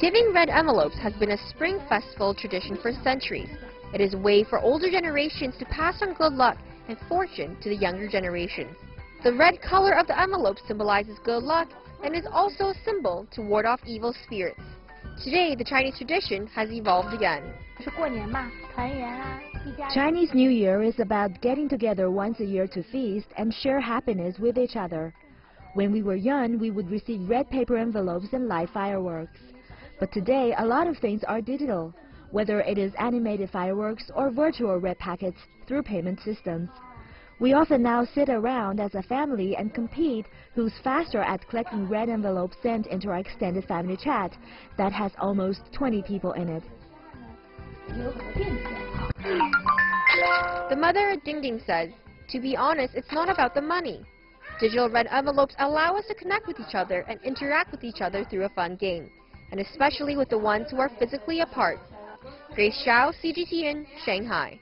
Giving red envelopes has been a spring festival tradition for centuries. It is a way for older generations to pass on good luck and fortune to the younger generations. The red color of the envelope symbolizes good luck and is also a symbol to ward off evil spirits. Today, the Chinese tradition has evolved again. Chinese New Year is about getting together once a year to feast and share happiness with each other. When we were young, we would receive red paper envelopes and light fireworks. But today, a lot of things are digital, whether it is animated fireworks or virtual red packets through payment systems. We often now sit around as a family and compete who's faster at collecting red envelopes sent into our extended family chat that has almost 20 people in it. The mother at Ding Ding says, to be honest, it's not about the money. Digital red envelopes allow us to connect with each other and interact with each other through a fun game and especially with the ones who are physically apart. Grace Xiao, CGTN, Shanghai.